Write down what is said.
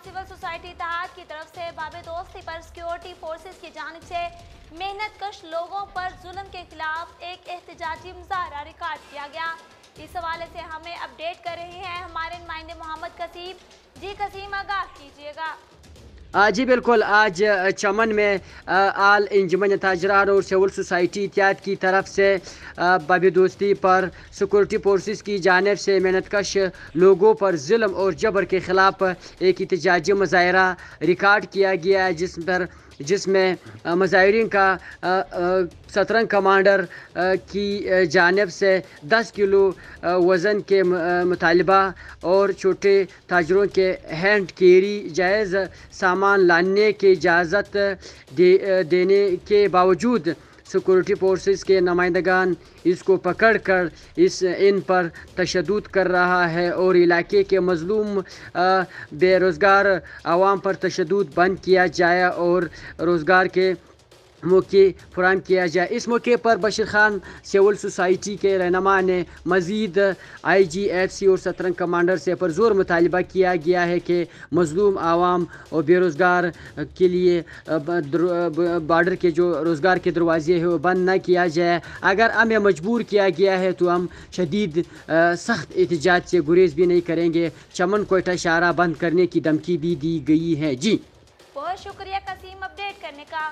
Society इतिहाद की तरफ़ से बाबे दोस्ती पर सिक्योरिटी फोर्सेस की जानब से मेहनत कश लोगों पर जुल्म के खिलाफ एक एहतजाजी मुजाहरा रिकॉर्ड किया गया। इस हवाले से हमें अपडेट कर रहे हैं हमारे नुमाइंदे मोहम्मद कसीम। जी कसीम, आगाह कीजिएगा। जी बिल्कुल, आज चमन में आल इंजमन ताजरान और सिविल सोसाइटी इत्याद की तरफ़ से बब दोस्ती पर सिक्योरिटी फोर्सेस की जानब से मेहनतकश लोगों पर जुल्म और जबर के ख़िलाफ़ एक एहतजाजी मुजाहरा रिकॉर्ड किया गया जिस पर जिसमें अ, का सतरंग कमांडर की जानब से 10 किलो वज़न के मुतालबा और छोटे ताजरों के हैंड कैरी जायज़ सामान लाने की इजाज़त दे, देने के बावजूद सिक्योरिटी फोर्सेस के नुमाइंदगान इसको पकड़ कर इस, इन पर तशद कर रहा है और इलाके के मज़लूम बेरोज़गार आवाम पर तशद बंद किया जाए और रोज़गार के मौके फराम किया जाए। इस मौके पर बशीर खान सिविल सोसाइटी के रहनमा ने मज़ीद आई जी एफ़ सी और सतरंग कमांडर से पुरजोर मुतालबा किया गया है कि मज़लूम आवाम और बेरोज़गार के लिए बॉर्डर के जो रोज़गार के दरवाजे हैं वो बंद न किया जाए। अगर हमें मजबूर किया गया है तो हम शदीद सख्त एहतजाज से गुरेज भी नहीं करेंगे। चमन कोयटा शारा बंद करने की धमकी भी दी गई है। जी। बहुत शुक्रिया, कसीम। अपडेट करने का